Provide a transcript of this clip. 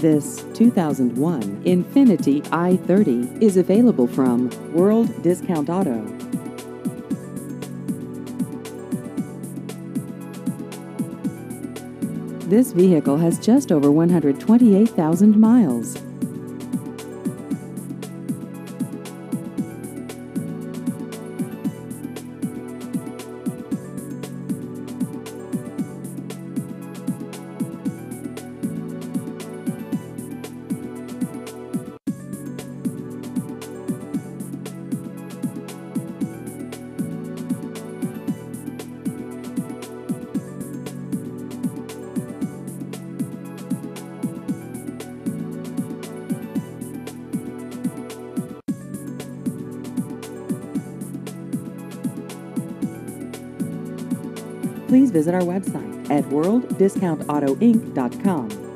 This 2001 Infiniti i30 is available from World Discount Auto. This vehicle has just over 128,000 miles. Please visit our website at worlddiscountautoinc.com.